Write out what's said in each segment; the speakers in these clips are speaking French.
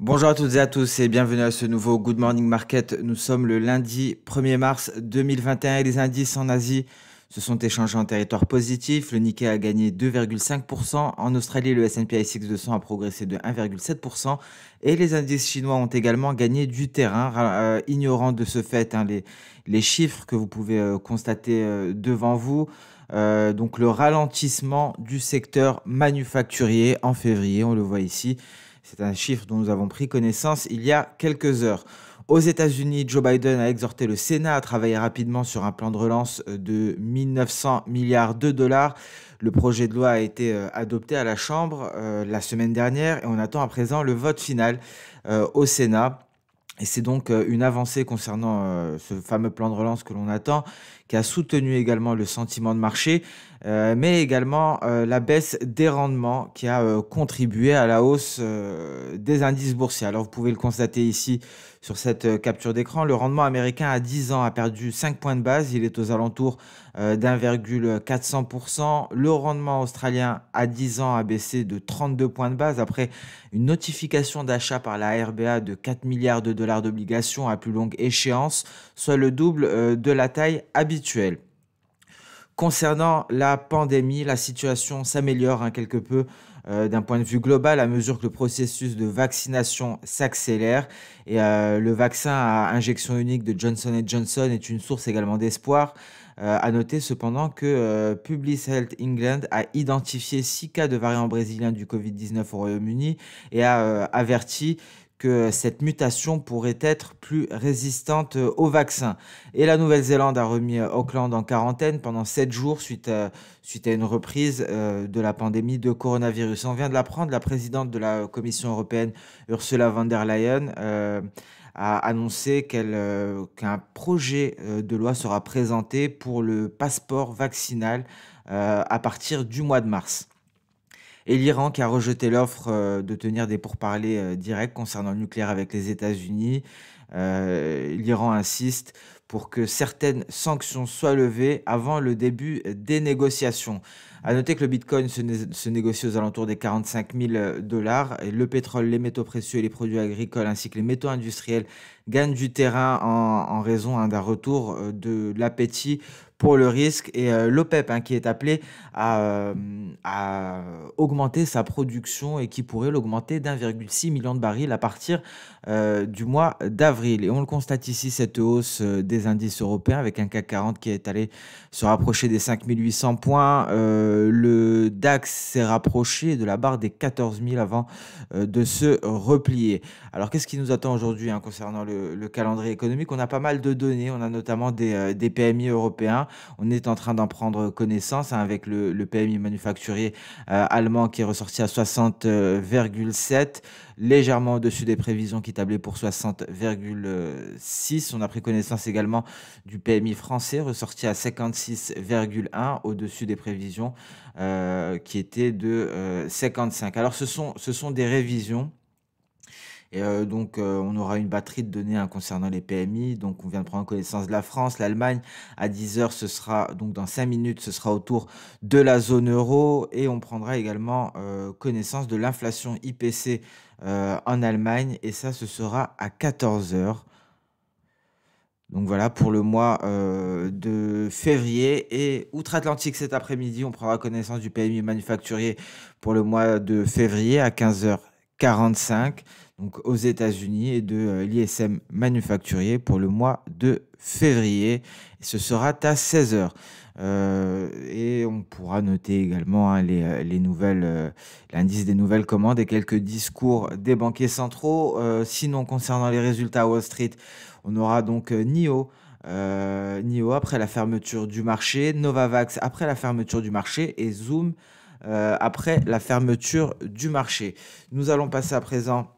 Bonjour à toutes et à tous et bienvenue à ce nouveau Good Morning Market. Nous sommes le lundi 1er mars 2021 et les indices en Asie se sont échangés en territoire positif. Le Nikkei a gagné 2,5%. En Australie, le S&P ASX 200 a progressé de 1,7%. Et les indices chinois ont également gagné du terrain, euh, ignorant de ce fait hein, les, les, chiffres que vous pouvez euh, constater euh, devant vous. donc le ralentissement du secteur manufacturier en février, on le voit ici. C'est un chiffre dont nous avons pris connaissance il y a quelques heures. Aux États-Unis, Joe Biden a exhorté le Sénat à travailler rapidement sur un plan de relance de 1900 milliards de dollars. Le projet de loi a été euh, adopté à la Chambre euh, la semaine dernière et on attend à présent le vote final euh, au Sénat. Et c'est donc une avancée concernant ce fameux plan de relance que l'on attend, qui a soutenu également le sentiment de marché, mais également la baisse des rendements qui a contribué à la hausse des indices boursiers. Alors vous pouvez le constater ici sur cette euh, capture d'écran. Le rendement américain à 10 ans a perdu 5 points de base. Il est aux alentours euh, d'1,400%. Le rendement australien à 10 ans a baissé de 32 points de base après une notification d'achat par la RBA de 4 milliards de dollars d'obligations à plus longue échéance, soit le double euh, de la taille habituelle. Concernant la pandémie, la situation s'améliore hein, quelque peu euh, d'un point de vue global à mesure que le processus de vaccination s'accélère. Et euh, le vaccin à injection unique de Johnson Johnson est une source également d'espoir. Euh, à noter cependant que Public Health England a identifié six cas de variant brésilien du Covid-19 au Royaume-Uni et a averti que cette mutation pourrait être plus résistante au vaccin. Et la Nouvelle-Zélande a remis Auckland en quarantaine pendant 7 jours suite à, suite à une reprise euh, de la pandémie de coronavirus. On vient de l'apprendre, la présidente de la Commission européenne, Ursula von der Leyen, euh, a annoncé euh, qu'un projet de loi sera présenté pour le passeport vaccinal à partir du mois de mars et l'Iran qui a rejeté l'offre euh, de tenir des pourparlers euh, directs concernant le nucléaire avec les États-Unis. Euh, L'Iran insiste pour que certaines sanctions soient levées avant le début des négociations. À noter que le Bitcoin se, négocie aux alentours des 45 000 dollars. Et le pétrole, les métaux précieux et les produits agricoles ainsi que les métaux industriels gagnent du terrain en, raison hein, d'un retour de l'appétit pour le risque. Et euh, l'OPEP, hein, qui est appelé à, euh, augmenter sa production et qui pourrait l'augmenter d'1,6 million de barils à partir euh, du mois d'avril. Et on le constate ici, cette hausse des indices européens avec un CAC 40 qui est allé se rapprocher des 5800 points. Le DAX s'est rapproché de la barre des 14 000 avant de se replier. Alors qu'est-ce qui nous attend aujourd'hui hein, concernant le, le, calendrier économique? On a pas mal de données, on a notamment des, des PMI européens. On est en train d'en prendre connaissance hein, avec le, PMI manufacturier euh, allemand qui est ressorti à 60,7, légèrement au-dessus des prévisions qui tablaient pour 60,6. On a pris connaissance également du PMI français ressorti à 56,1 au-dessus des prévisions euh, qui étaient de 55. Euh, Alors ce sont, ce sont des révisions et euh, donc, on aura une batterie de données hein, concernant les PMI. Donc, on vient de prendre connaissance de la France, l'Allemagne. À 10 heures, ce sera, donc dans 5 minutes, ce sera autour de la zone euro. Et on prendra également connaissance de l'inflation IPC en Allemagne. Et ça, ce sera à 14 heures. Donc voilà pour le mois de février. Et outre-Atlantique cet après-midi, on prendra connaissance du PMI manufacturier pour le mois de février à 15h45 donc aux États-Unis et de euh, l'ISM manufacturier pour le mois de février. Ce sera à 16h. Euh, et on pourra noter également hein, euh, les, nouvelles, l'indice des nouvelles commandes et quelques discours des banquiers centraux. sinon, concernant les résultats Wall Street, on aura donc NIO. NIO après la fermeture du marché, Novavax après la fermeture du marché et Zoom après la fermeture du marché. Nous allons passer à présent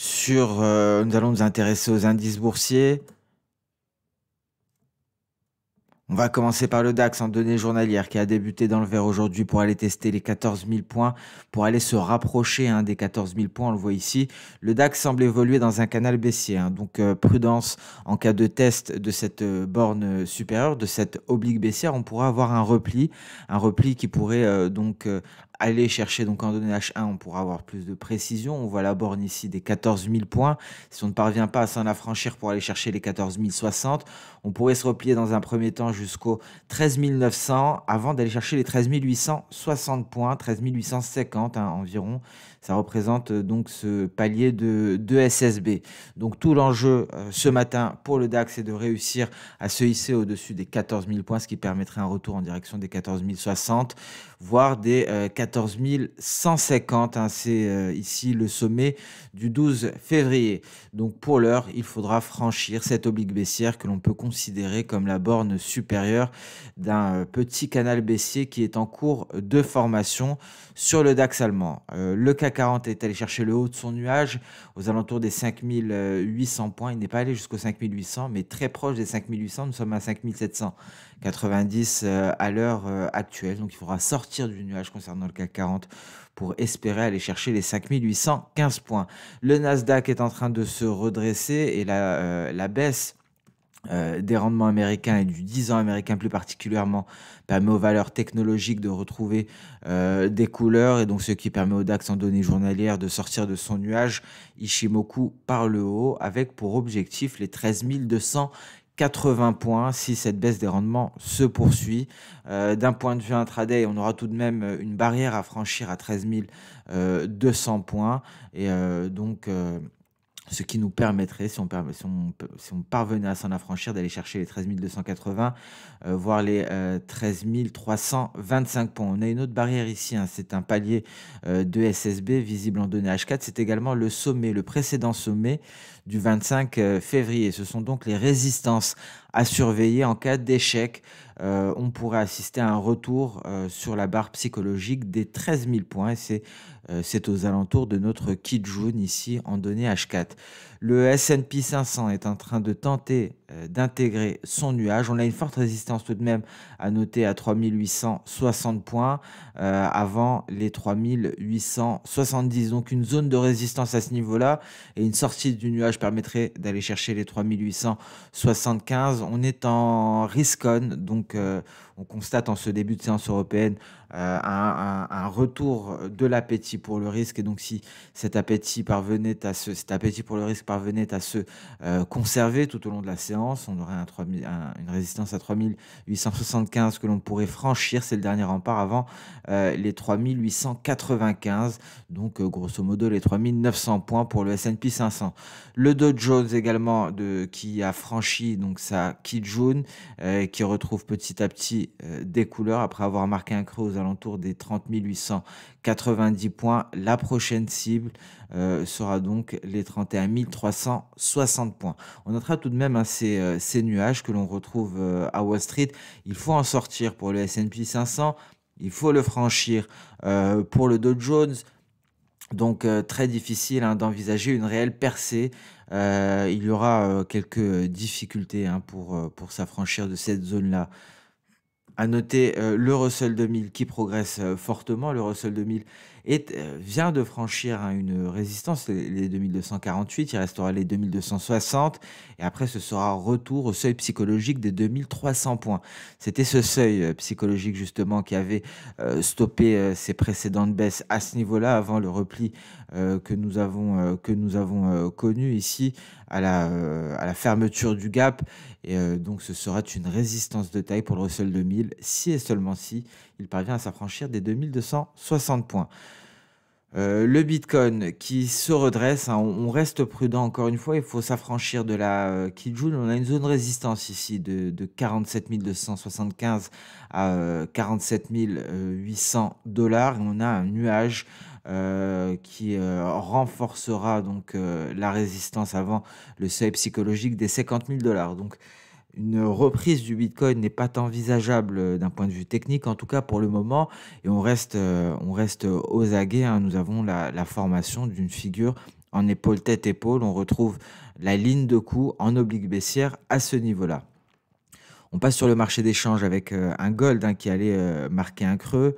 sur, euh, nous allons nous intéresser aux indices boursiers. On va commencer par le DAX en données journalières qui a débuté dans le vert aujourd'hui pour aller tester les 14 000 points, pour aller se rapprocher hein, des 14 000 points, on le voit ici. Le DAX semble évoluer dans un canal baissier, hein. donc euh, prudence en cas de test de cette euh, borne supérieure, de cette oblique baissière, on pourra avoir un repli, un repli qui pourrait donc aller chercher donc en données H1, on pourra avoir plus de précision. On voit la borne ici des 14 000 points. Si on ne parvient pas à s'en affranchir pour aller chercher les 14 060, on pourrait se replier dans un premier temps jusqu'au 13 900 avant d'aller chercher les 13 860 points, 13 850 hein, environ. Ça représente euh, donc ce palier de, de SSB. Donc tout l'enjeu euh, ce matin pour le DAX est de réussir à se hisser au-dessus des 14 000 points, ce qui permettrait un retour en direction des 14 060, voire des 14 euh, 150. Hein. C'est ici le sommet du 12 février. Donc pour l'heure, il faudra franchir cette oblique baissière que l'on peut considérer comme la borne supérieure d'un petit canal baissier qui est en cours de formation sur le DAX allemand. le 40 est allé chercher le haut de son nuage aux alentours des 5800 points. Il n'est pas allé jusqu'aux 5800, mais très proche des 5800. Nous sommes à 5790 euh, à l'heure euh, actuelle. Donc il faudra sortir du nuage concernant le CAC 40 pour espérer aller chercher les 5815 points. Le Nasdaq est en train de se redresser et la, euh, la baisse euh, des rendements américains et du 10 ans américain plus particulièrement permet aux valeurs technologiques de retrouver euh, des couleurs et donc ce qui permet au DAX en données journalières de sortir de son nuage Ishimoku par le haut avec pour objectif les 13 280 points si cette baisse des rendements se poursuit. Euh, d'un point de vue intraday, on aura tout de même une barrière à franchir à 13 200 points et donc ce qui nous permettrait, si on, parvenait à s'en affranchir, d'aller chercher les 13 280, euh, voire les 13 euh, 325 points. On a une autre barrière ici, hein, c'est un palier euh, de SSB visible en données H4. C'est également le sommet, le précédent sommet du 25 février. Ce sont donc les résistances à surveiller en cas d'échec. on pourrait assister à un retour sur la barre psychologique des 13 000 points. C'est euh, c'est aux alentours de notre kit jaune ici en données H4. Le S&P 500 est en train de tenter euh, d'intégrer son nuage. On a une forte résistance tout de même à noter à 3860 points euh, avant les 3870. Donc une zone de résistance à ce niveau-là et une sortie du nuage permettrait d'aller chercher les 3875. On est en risk on, donc on constate en ce début de séance européenne un, retour de l'appétit pour le risque. Et donc si cet appétit parvenait à se, cet appétit pour le risque parvenait à se euh, conserver tout au long de la séance. On aurait un une résistance à 3875 que l'on pourrait franchir. C'est le dernier rempart avant euh, les 3895. Donc, euh, grosso modo, les 3900 points pour le S&P 500. Le Dow Jones également, de, qui a franchi donc sa key jaune, qui retrouve petit à petit des couleurs après avoir marqué un creux aux alentours des 30 890 points. La prochaine cible euh, sera donc les 31 360 points. On notera tout de même hein, euh, ces, nuages que l'on retrouve euh, à Wall Street. Il faut en sortir pour le S&P 500, il faut le franchir pour le Dow Jones. Donc très difficile hein, d'envisager une réelle percée. il y aura quelques difficultés hein, pour, pour s'affranchir de cette zone-là. À noter le Russell 2000 qui progresse fortement. Le Russell 2000 et euh, vient de franchir hein, une résistance, les 2248, il restera les 2260, et après ce sera retour au seuil psychologique des 2300 points. C'était ce seuil euh, psychologique justement qui avait euh, stoppé ces précédentes baisses à ce niveau-là avant le repli que nous avons, que nous avons connu ici à la, à la fermeture du gap. Et donc ce sera une résistance de taille pour le Russell 2000 si et seulement si il parvient à s'affranchir des 2260 points. Euh, le Bitcoin qui se redresse, hein, on, reste prudent encore une fois, il faut s'affranchir de la euh, Kijun. On a une zone résistance ici de, 47 275 à 47 euh, 800 dollars. On a un nuage qui renforcera donc la résistance avant le seuil psychologique des 50 000 dollars. Une reprise du Bitcoin n'est pas envisageable euh, d'un point de vue technique, en tout cas pour le moment, et on reste, euh, on reste aux aguets. Hein. Nous avons la, formation d'une figure en épaule tête épaule. On retrouve la ligne de coup en oblique baissière à ce niveau-là. On passe sur le marché d'échange avec euh, un gold hein, qui allait marquer un creux.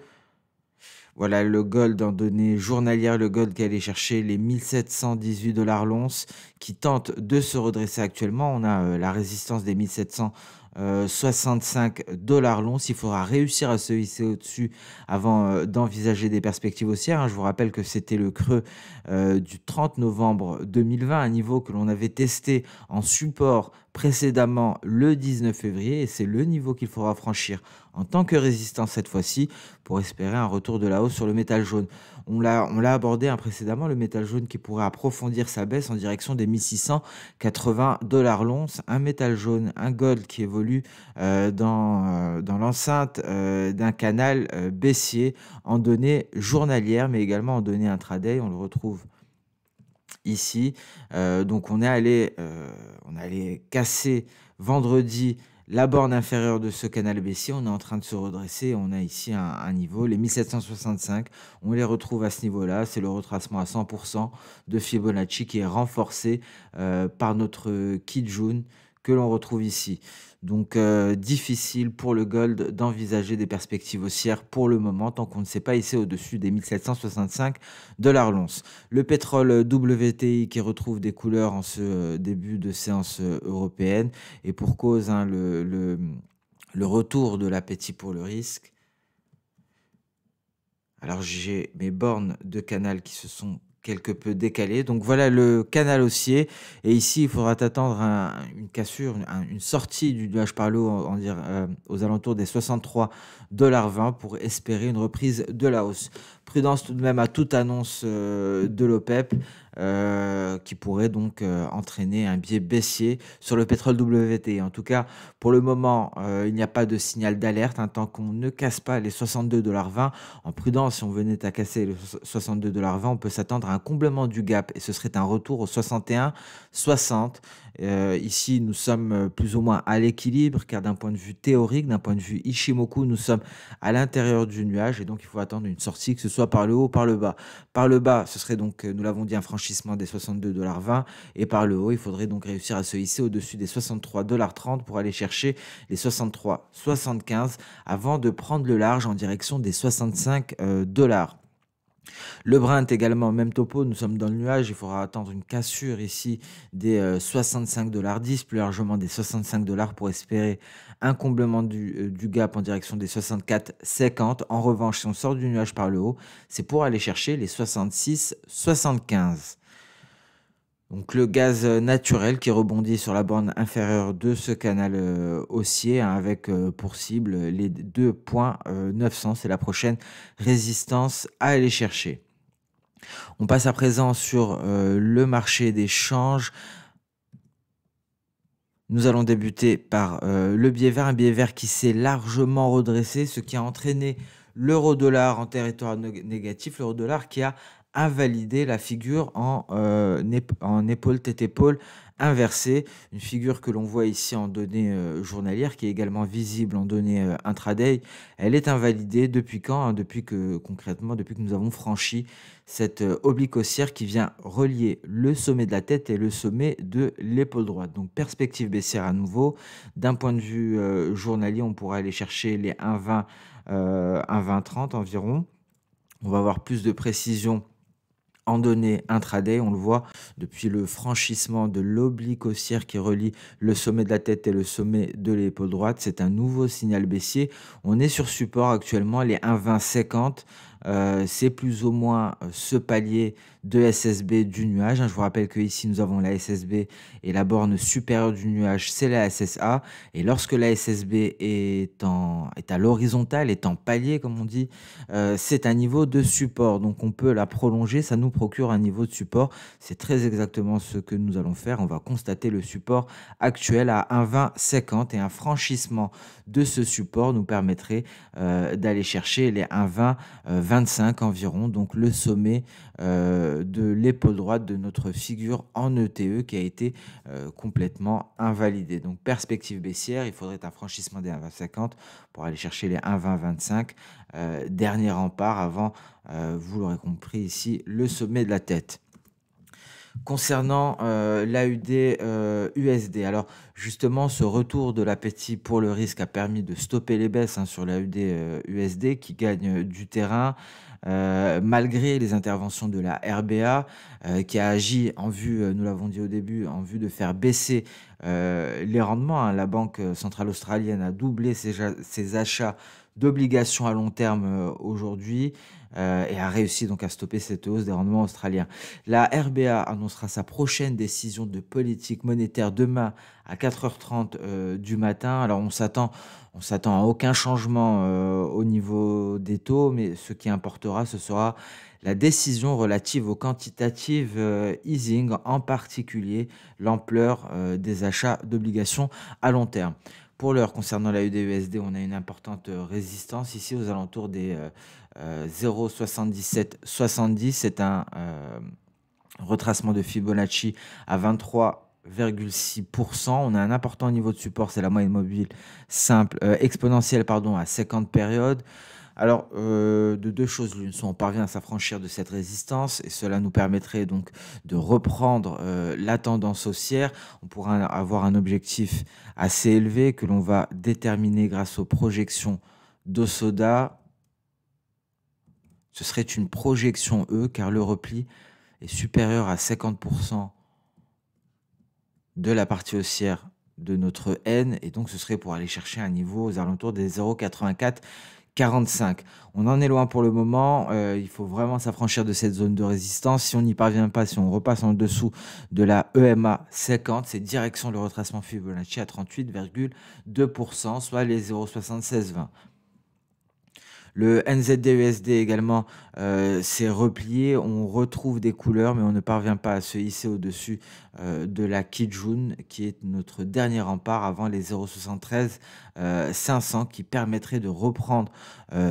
Voilà le gold en données journalières, le gold qui allait chercher les 1718 dollars l'once, qui tente de se redresser actuellement. On a la résistance des 1700 65 euh, dollars l'once. Il faudra réussir à se hisser au-dessus avant euh, d'envisager des perspectives haussières. Hein. Je vous rappelle que c'était le creux euh, du 30 novembre 2020, un niveau que l'on avait testé en support précédemment le 19 février et c'est le niveau qu'il faudra franchir en tant que résistance cette fois-ci pour espérer un retour de la hausse sur le métal jaune. On l'a, abordé hein, précédemment, le métal jaune qui pourrait approfondir sa baisse en direction des 1680 dollars l'once. Un métal jaune, un gold qui évolue euh, dans, euh, dans l'enceinte euh, d'un canal baissier en données journalières, mais également en données intraday. On le retrouve ici. donc on est on est allé casser vendredi la borne inférieure de ce canal baissier, on est en train de se redresser. On a ici un, niveau, les 1765, on les retrouve à ce niveau-là. C'est le retracement à 100% de Fibonacci qui est renforcé euh, par notre Kijun que l'on retrouve ici. Donc euh, difficile pour le gold d'envisager des perspectives haussières pour le moment tant qu'on ne sait pas ici au-dessus des 1765 dollars l'once. Le pétrole WTI qui retrouve des couleurs en ce début de séance européenne et pour cause hein, le, retour de l'appétit pour le risque. Alors j'ai mes bornes de canal qui se sont quelque peu décalé. Donc voilà le canal haussier. Et ici, il faudra attendre une cassure, une, sortie du nuage par l'eau euh, aux alentours des 63,20$ pour espérer une reprise de la hausse. Prudence tout de même à toute annonce euh, de l'OPEP. Euh, qui pourrait donc euh, entraîner un biais baissier sur le pétrole WTI. En tout cas, pour le moment, il n'y a pas de signal d'alerte hein, tant qu'on ne casse pas les 62,20$. En prudence, si on venait à casser les 62,20$, on peut s'attendre à un comblement du gap et ce serait un retour au 61,60$. Euh, ici, nous sommes plus ou moins à l'équilibre, car d'un point de vue théorique, d'un point de vue Ishimoku, nous sommes à l'intérieur du nuage, et donc il faut attendre une sortie, que ce soit par le haut par le bas. Par le bas, ce serait donc, euh, nous l'avons dit, un franchissement des 62,20$, et par le haut, il faudrait donc réussir à se hisser au-dessus des 63,30$ pour aller chercher les 63,75$ avant de prendre le large en direction des 65 dollars. Le Brent également, même topo, nous sommes dans le nuage, il faudra attendre une cassure ici des 65 dollars 10, plus largement des 65 dollars pour espérer un comblement du, euh, du, gap en direction des 64,50. En revanche, si on sort du nuage par le haut, c'est pour aller chercher les 66,75. Donc le gaz naturel qui rebondit sur la borne inférieure de ce canal euh, haussier hein, avec euh, pour cible les 2.900. C'est la prochaine résistance à aller chercher. On passe à présent sur euh, le marché des changes. Nous allons débuter par le biais vert, un biais vert qui s'est largement redressé, ce qui a entraîné l'euro-dollar en territoire négatif, l'euro-dollar qui a invalider la figure en, euh, en épaule tête épaule inversée, une figure que l'on voit ici en données euh, journalières qui est également visible en données euh, intraday. Elle est invalidée depuis quand hein, Depuis que concrètement, depuis que nous avons franchi cette oblique haussière qui vient relier le sommet de la tête et le sommet de l'épaule droite. Donc perspective baissière à nouveau. D'un point de vue journalier, on pourra aller chercher les 1,20 1,2030 environ. On va avoir plus de précision en données intraday. On le voit depuis le franchissement de l'oblique haussière qui relie le sommet de la tête et le sommet de l'épaule droite. C'est un nouveau signal baissier. On est sur support actuellement, les 1,2050. Euh, c'est plus ou moins euh, ce palier de SSB du nuage. Hein. Je vous rappelle que ici nous avons la SSB et la borne supérieure du nuage, c'est la SSA. Et lorsque la SSB est, en, est à l'horizontale, est en palier comme on dit, euh, c'est un niveau de support. Donc on peut la prolonger, ça nous procure un niveau de support. C'est très exactement ce que nous allons faire. On va constater le support actuel à 1,2050 et un franchissement de ce support nous permettrait d'aller chercher les 1,20 25 environ, donc le sommet euh, de l'épaule droite de notre figure en ETE e qui a été euh, complètement invalidé. Donc perspective baissière, il faudrait un franchissement des 1,2050 pour aller chercher les 1,2025. Euh, dernier rempart avant, vous l'aurez compris ici, le sommet de la tête. Concernant euh, l'AUD USD. Euh, Alors justement, ce retour de l'appétit pour le risque a permis de stopper les baisses hein, sur l'AUD USD euh, qui gagne du terrain. malgré les interventions de la RBA qui a agi en vue, nous l'avons dit au début, en vue de faire baisser les rendements. Hein. La Banque centrale australienne a doublé ses achats d'obligations à long terme aujourd'hui. Euh, et a réussi donc à stopper cette hausse des rendements australiens. La RBA annoncera sa prochaine décision de politique monétaire demain à 4h30 euh, du matin. Alors on s'attend on s'attend à aucun changement euh, au niveau des taux, mais ce qui importera, ce sera la décision relative au quantitative easing, en particulier l'ampleur des achats d'obligations à long terme. Pour l'heure, concernant la UDUSD, on a une importante résistance ici aux alentours des 0,7770. Euh, C'est un euh, retracement de Fibonacci à 23,6%. On a un important niveau de support, c'est la moyenne mobile simple, euh, exponentielle pardon, à 50 périodes. Alors, de deux choses l'une, soit on parvient à s'affranchir de cette résistance et cela nous permettrait donc de reprendre la tendance haussière. On pourra avoir un objectif assez élevé que l'on va déterminer grâce aux projections d'Osoda ce serait une projection E, car le repli est supérieur à 50% de la partie haussière de notre N, et donc ce serait pour aller chercher un niveau aux alentours des 0,84 45. On en est loin pour le moment. Euh, il faut vraiment s'affranchir de cette zone de résistance. Si on n'y parvient pas, si on repasse en dessous de la EMA 50, c'est direction le retracement Fibonacci à 38,2%, soit les 0,7620. Le NZD-USD également euh, s'est replié. On retrouve des couleurs, mais on ne parvient pas à se hisser au-dessus euh, de la Kijun, qui est notre dernier rempart avant les 0,73 500, euh, qui permettrait de reprendre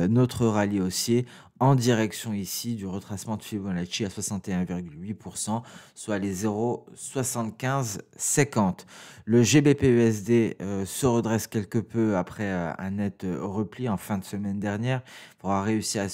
notre rallye haussier en direction ici du retracement de Fibonacci à 61,8%, soit les 0,7550. Le GBP-USD euh, se redresse quelque peu après euh, un net repli en fin de semaine dernière. Faudra réussir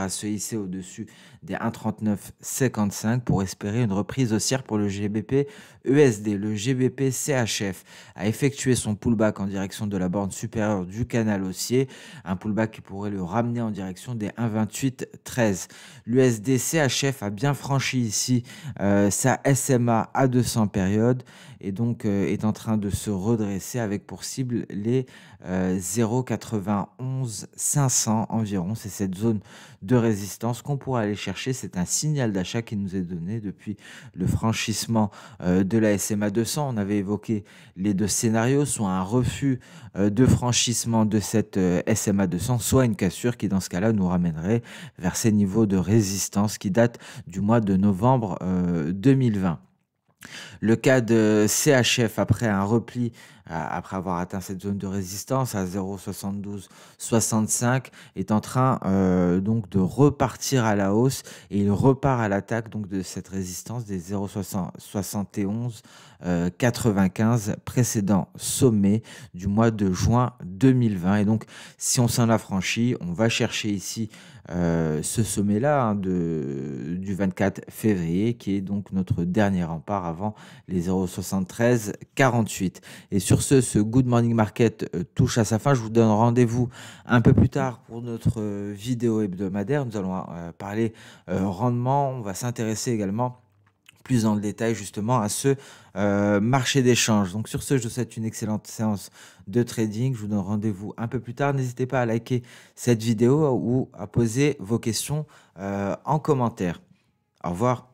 à se, hisser au-dessus des 1,3955 pour espérer une reprise haussière pour le GBP USD. Le GBP CHF a effectué son pullback en direction de la borne supérieure du canal haussier, un pullback qui pourrait le ramener en direction des 1,2813. L'USD CHF a bien franchi ici euh, sa SMA à 200 périodes et donc euh, est en train de se redresser avec pour cible les 0,91 500 environ. C'est cette zone de résistance qu'on pourra aller chercher. C'est un signal d'achat qui nous est donné depuis le franchissement euh, de la SMA 200. On avait évoqué les deux scénarios, soit un refus euh, de franchissement de cette euh, SMA 200, soit une cassure qui dans ce cas-là nous ramènerait vers ces niveaux de résistance qui datent du mois de novembre 2020. Le cas de CHF après un repli après avoir atteint cette zone de résistance à 0,7265, est en train euh, donc de repartir à la hausse et il repart à l'attaque donc de cette résistance des 0,71 95 euh, précédent sommet du mois de juin 2020 et donc si on s'en affranchit on va chercher ici euh, ce sommet là hein, du 24 février qui est donc notre dernier rempart avant les 0,73 48 et sur sur ce, ce Good Morning Market euh, touche à sa fin. Je vous donne rendez-vous un peu plus tard pour notre euh, vidéo hebdomadaire. Nous allons euh, parler rendement. On va s'intéresser également plus dans le détail justement à ce marché d'échange. Donc sur ce, je vous souhaite une excellente séance de trading. Je vous donne rendez-vous un peu plus tard. N'hésitez pas à liker cette vidéo ou à poser vos questions en commentaire. Au revoir.